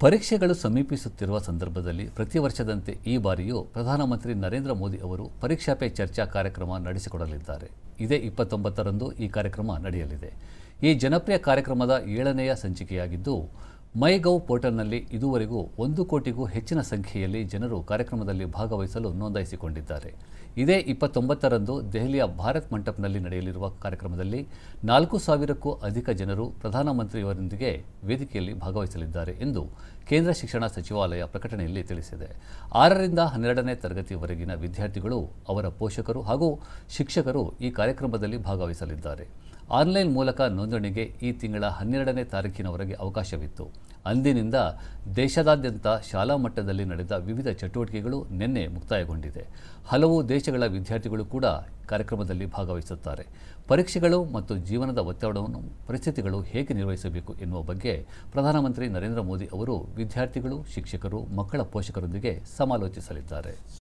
ಪರೀಕ್ಷೆಗಳು ಸಮೀಪಿಸುತ್ತಿರುವ ಸಂದರ್ಭದಲ್ಲಿ ಪ್ರತಿ ವರ್ಷದಂತೆ ಈ ಬಾರಿಯೂ ಪ್ರಧಾನಮಂತ್ರಿ ನರೇಂದ್ರ ಮೋದಿ ಅವರು ಪರೀಕ್ಷಾ ಪೇ ಚರ್ಚಾ ಕಾರ್ಯಕ್ರಮ ನಡೆಸಿಕೊಡಲಿದ್ದಾರೆ. ಇದೇ ಇಪ್ಪತ್ತೊಂಬತ್ತರಂದು ಈ ಕಾರ್ಯಕ್ರಮ ನಡೆಯಲಿದೆ. ಈ ಜನಪ್ರಿಯ ಕಾರ್ಯಕ್ರಮದ ಏಳನೆಯ ಸಂಚಿಕೆಯಾಗಿದ್ದು ಮೈ ಗೌ ಪೋರ್ಟಲ್ನಲ್ಲಿ ಇದುವರೆಗೂ ಒಂದು ಕೋಟಿಗೂ ಹೆಚ್ಚಿನ ಸಂಖ್ಯೆಯಲ್ಲಿ ಜನರು ಕಾರ್ಯಕ್ರಮದಲ್ಲಿ ಭಾಗವಹಿಸಲು ನೋಂದಾಯಿಸಿಕೊಂಡಿದ್ದಾರೆ. ಇದೇ ಇಪ್ಪತ್ತೊಂಬತ್ತರಂದು ದೆಹಲಿಯ ಭಾರತ್ ಮಂಟಪ್ನಲ್ಲಿ ನಡೆಯಲಿರುವ ಕಾರ್ಯಕ್ರಮದಲ್ಲಿ ನಾಲ್ಕು ಸಾವಿರಕ್ಕೂ ಅಧಿಕ ಜನರು ಪ್ರಧಾನಮಂತ್ರಿಯವರೊಂದಿಗೆ ವೇದಿಕೆಯಲ್ಲಿ ಭಾಗವಹಿಸಲಿದ್ದಾರೆ ಎಂದು ಕೇಂದ್ರ ಶಿಕ್ಷಣ ಸಚಿವಾಲಯ ಪ್ರಕಟಣೆಯಲ್ಲಿ ತಿಳಿಸಿದೆ. ಆರರಿಂದ ಹನ್ನೆರಡನೇ ತರಗತಿವರೆಗಿನ ವಿದ್ಯಾರ್ಥಿಗಳು, ಅವರ ಪೋಷಕರು ಹಾಗೂ ಶಿಕ್ಷಕರು ಈ ಕಾರ್ಯಕ್ರಮದಲ್ಲಿ ಭಾಗವಹಿಸಲಿದ್ದಾರೆ. ಆನ್ಲೈನ್ ಮೂಲಕ ನೋಂದಣಿಗೆ ಈ ತಿಂಗಳ ಹನ್ನೆರಡನೇ ತಾರೀಕಿನವರೆಗೆ ಅವಕಾಶವಿತ್ತು. ಅಂದಿನಿಂದ ದೇಶದಾದ್ಯಂತ ಶಾಲಾ ಮಟ್ಟದಲ್ಲಿ ನಡೆದ ವಿವಿಧ ಚಟುವಟಿಕೆಗಳು ನಿನ್ನೆ ಮುಕ್ತಾಯಗೊಂಡಿದೆ. ಹಲವು ದೇಶಗಳ ವಿದ್ಯಾರ್ಥಿಗಳು ಕೂಡ ಕಾರ್ಯಕ್ರಮದಲ್ಲಿ ಭಾಗವಹಿಸುತ್ತಾರೆ. ಪರೀಕ್ಷೆಗಳು ಮತ್ತು ಜೀವನದ ಒತ್ತಡವನ್ನು, ಪರಿಸ್ಥಿತಿಗಳು ಹೇಗೆ ನಿರ್ವಹಿಸಬೇಕು ಎನ್ನುವ ಬಗ್ಗೆ ಪ್ರಧಾನಮಂತ್ರಿ ನರೇಂದ್ರ ಮೋದಿ ಅವರು ವಿದ್ಯಾರ್ಥಿಗಳು, ಶಿಕ್ಷಕರು, ಮಕ್ಕಳ ಪೋಷಕರೊಂದಿಗೆ ಸಮಾಲೋಚಿಸಲಿದ್ದಾರೆ.